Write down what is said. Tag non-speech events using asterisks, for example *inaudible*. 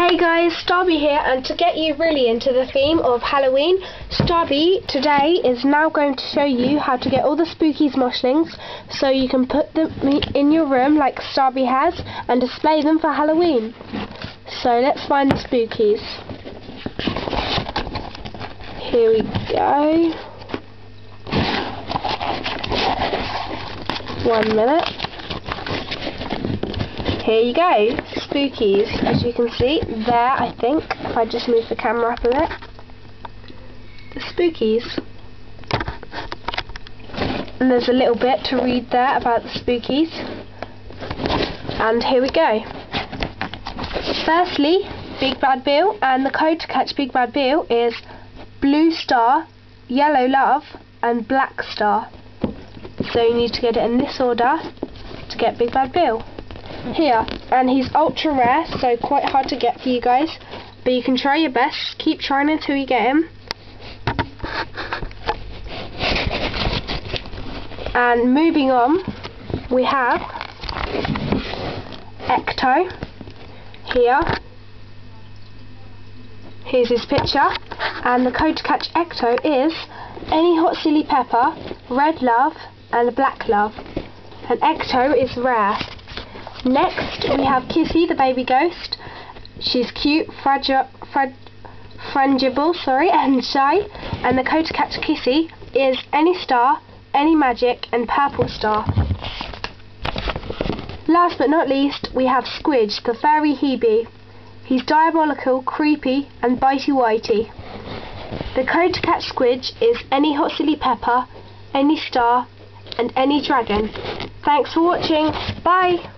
Hey guys, Starbii here, and to get you really into the theme of Halloween, Starbii today is now going to show you how to get all the Spookies moshlings so you can put them in your room like Starbii has and display them for Halloween. So let's find the Spookies. Here we go. One minute. Here you go, Spookies, as you can see, there I think, if I just move the camera up a bit. The Spookies. And there's a little bit to read there about the Spookies. And here we go. Firstly, Big Bad Bill, and the code to catch Big Bad Bill is Blue Star, Yellow Love, and Black Star. So you need to get it in this order to get Big Bad Bill here and he's ultra rare so quite hard to get for you guys. But you can try your best. Keep trying until you get him. And moving on we have Ecto. Here. Here's his picture. And the code to catch Ecto is any hot chili pepper red love and black love. And Ecto is rare Next, we have Kissy, the baby ghost. She's cute, fragile, frag, frangible, sorry, *laughs* and shy. And the code to catch Kissy is any star, any magic, and purple star. Last but not least, we have Squidge, the fairy Hebe. He's diabolical, creepy, and bitey whitey. The code to catch Squidge is any hot chili pepper, any star, and any dragon. Thanks for watching. Bye!